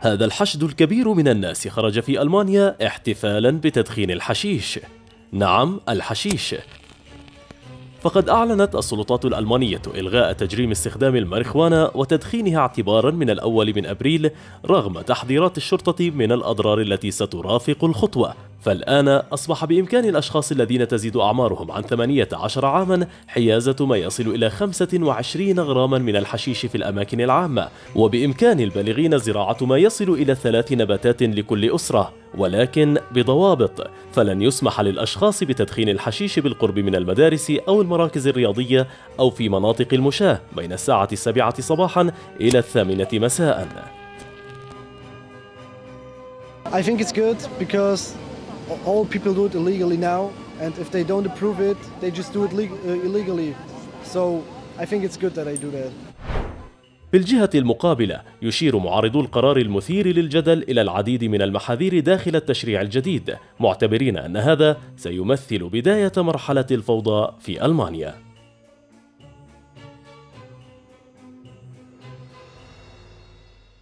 هذا الحشد الكبير من الناس خرج في ألمانيا احتفالا بتدخين الحشيش. نعم الحشيش. فقد أعلنت السلطات الألمانية إلغاء تجريم استخدام الماريخوانا وتدخينها اعتبارا من الأول من أبريل رغم تحذيرات الشرطة من الأضرار التي سترافق الخطوة. فالآن أصبح بإمكان الأشخاص الذين تزيد أعمارهم عن 18 عاما حيازة ما يصل إلى 25 غراما من الحشيش في الأماكن العامة وبإمكان البالغين زراعة ما يصل إلى ثلاث نباتات لكل أسرة ولكن بضوابط فلن يسمح للأشخاص بتدخين الحشيش بالقرب من المدارس أو المراكز الرياضية أو في مناطق المشاة بين الساعة السابعة صباحا إلى الثامنة مساء. I think it's good because all people do it illegally now, and if they don't approve it, they just do it illegally. So I think it's good that I do that. بالجهة المقابلة يشير معارضو القرار المثير للجدل إلى العديد من المحاذير داخل التشريع الجديد معتبرين أن هذا سيمثل بداية مرحلة الفوضى في ألمانيا